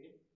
Okay